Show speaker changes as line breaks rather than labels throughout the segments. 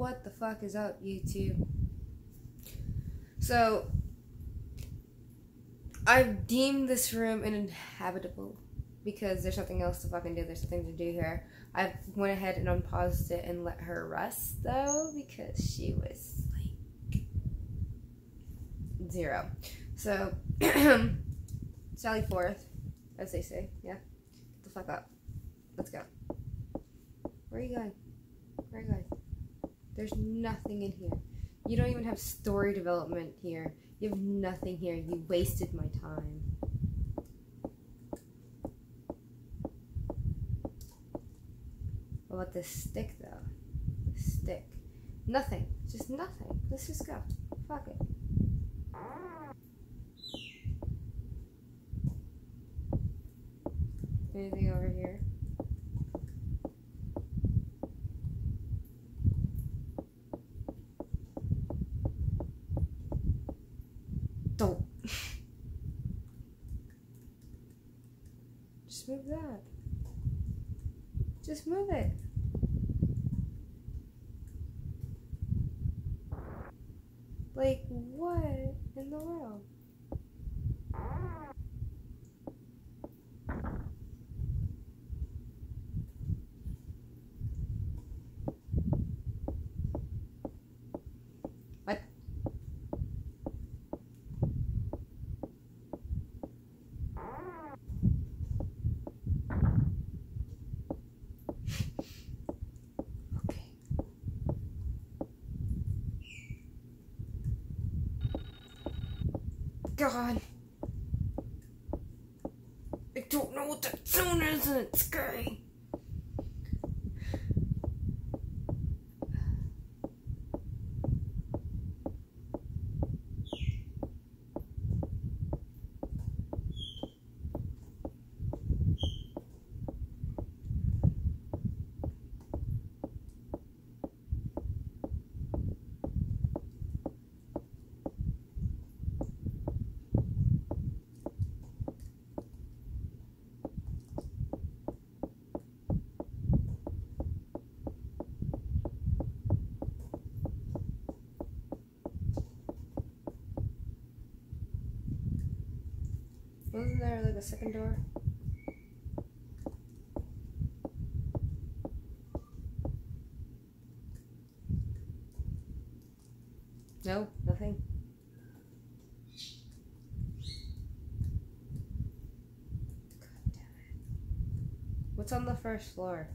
what the fuck is up, YouTube? So, I've deemed this room uninhabitable because there's nothing else to fucking do. There's nothing to do here. I went ahead and unpaused it and let her rest though because she was like zero. So, Sally Forth, as they say, yeah. Get the fuck up. Let's go. Where are you going? Where are you going? There's nothing in here. You don't even have story development here. You have nothing here. You wasted my time. What about this stick, though? The stick. Nothing. Just nothing. Let's just go. Fuck it. Anything over here? Don't. Just move that. Just move it. Like, what in the world? What? Okay. God. I don't know what that sound is and it's scary. A second door? No, nothing. What's on the first floor?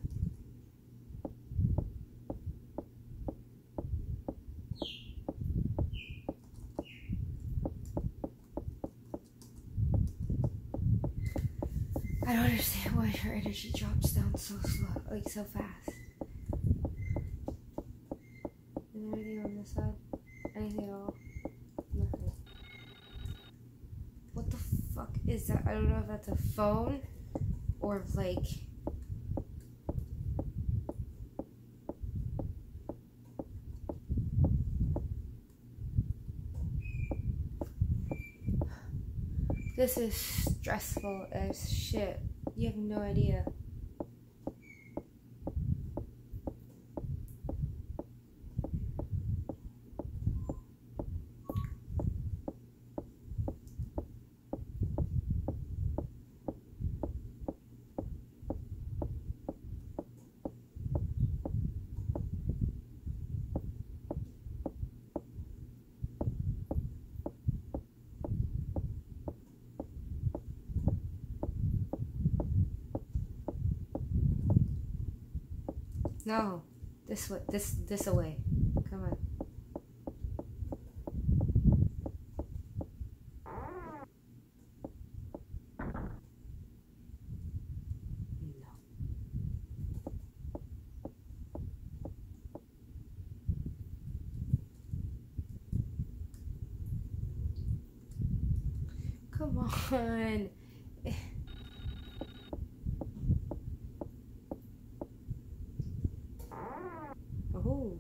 I don't why her energy drops down so slow, like so fast. Is there anything on this side? Anything at all? Nothing. What the fuck is that? I don't know if that's a phone or like. This is stressful as shit. You have no idea. No, this way. This this away. Come on. No. Come on. Oh.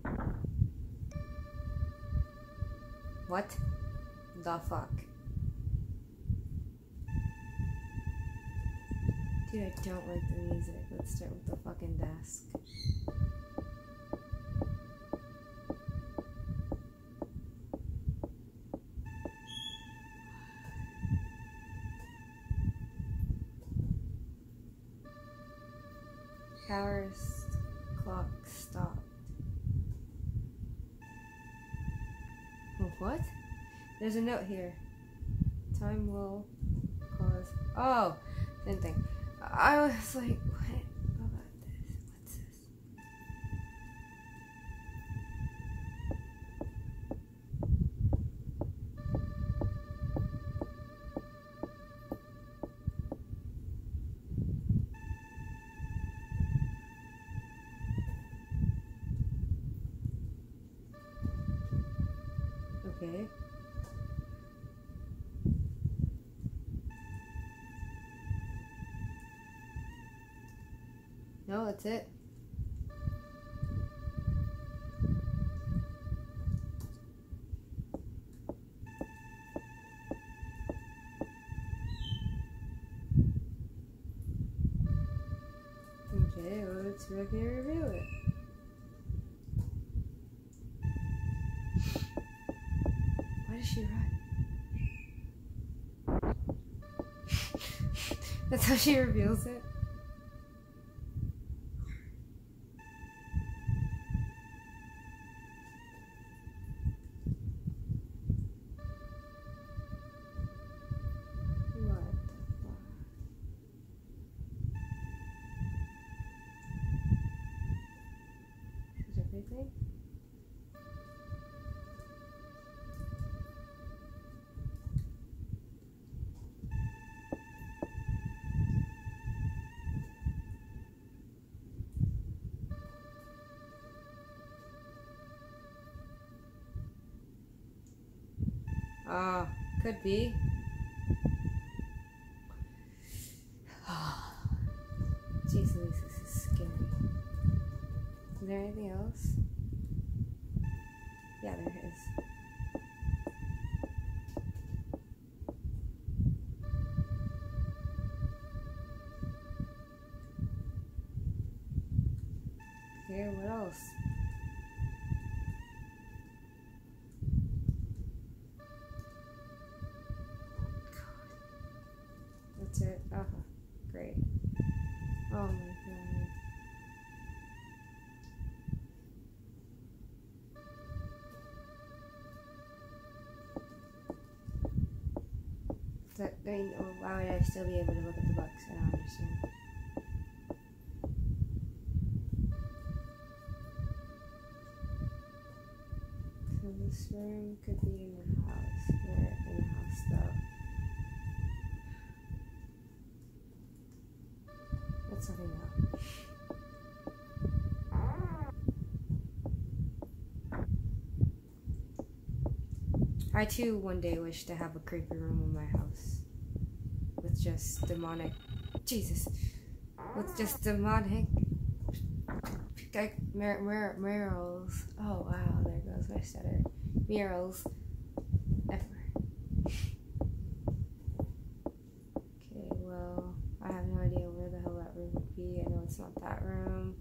What the fuck? Dude, I don't like the music. Let's start with the fucking desk. What? There's a note here. Time will cause. Oh, same thing. I was like, That's it. Okay, let's see if reveal it. Why does she run? That's how she reveals it. Ah, could be. Jeez Louise, this is scary. Is there anything else? Yeah, there is. I mean, oh, why would I still be able to look at the books? I don't understand. So this room could be in the house. Where in the house though? Let's not know. I too one day wish to have a creepy room in my house. Just demonic Jesus. With just demonic like mir- mir- murals. Oh wow, there goes my stutter. Murals. Everywhere. Okay, well, I have no idea where the hell that room would be. I know it's not that room.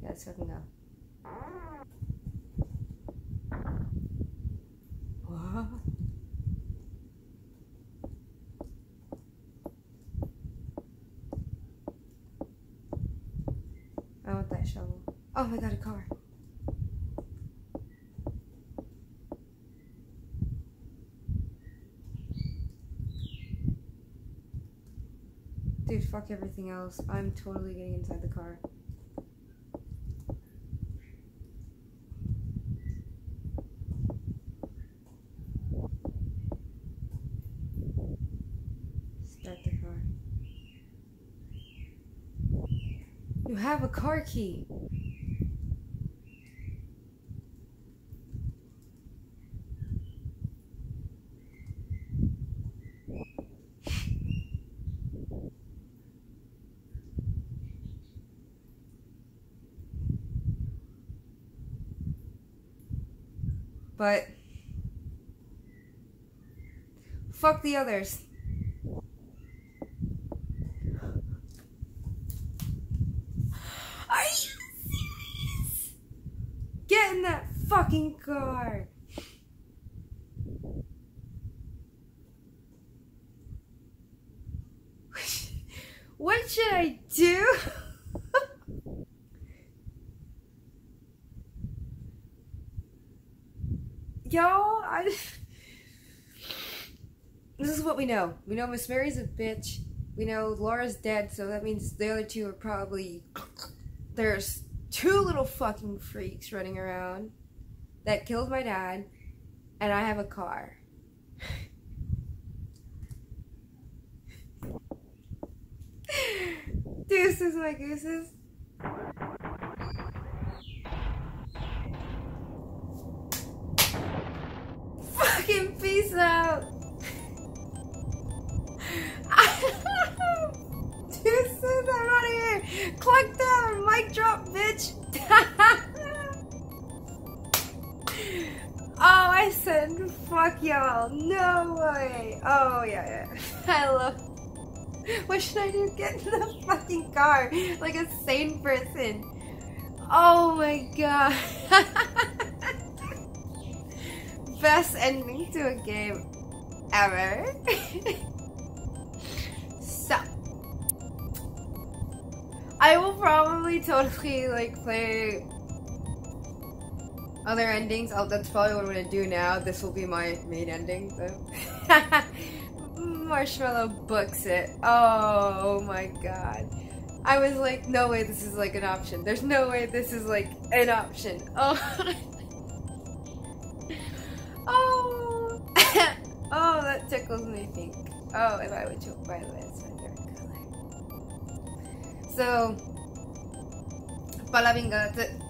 Yeah, let's fucking go. What? I want that shovel. Oh my god, a car. Dude, fuck everything else. I'm totally getting inside the car. Start the car. You have a car key. But fuck the others. car. what should I do? Y'all, I... This is what we know. We know Miss Mary's a bitch. We know Laura's dead, so that means the other two are probably... There's two little fucking freaks running around that killed my dad, and I have a car. Deuces, my gooses. Fucking peace out. Deuces, I'm out of here. Clock down, mic drop, bitch. I said fuck y'all. No way. Oh, yeah, yeah. I love what should I do? Get in the fucking car like a sane person. Oh my god. Best ending to a game ever. so. I will probably totally like play other endings. Oh, that's probably what I'm gonna do now. This will be my main ending. So. Marshmallow books it. Oh my god. I was like, no way this is like an option. There's no way this is like an option. Oh. oh. oh, that tickles me pink. Oh, if I would choke, by the way, it's my favorite color. So, Palabinga, that's it.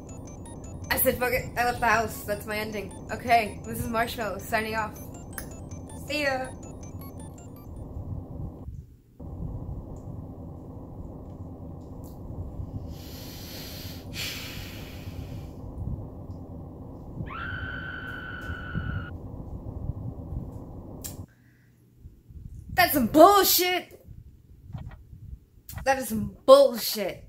I said, fuck it, I left the house. That's my ending. Okay, this is Marshmallow, signing off. See ya! That's some bullshit. That is some bullshit.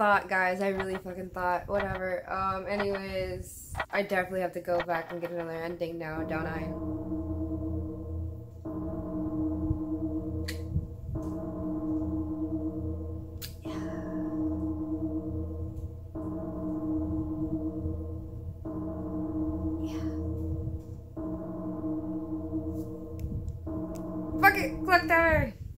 Thought, guys, I really fucking thought. Whatever. Um, anyways, I definitely have to go back and get another ending now, don't I?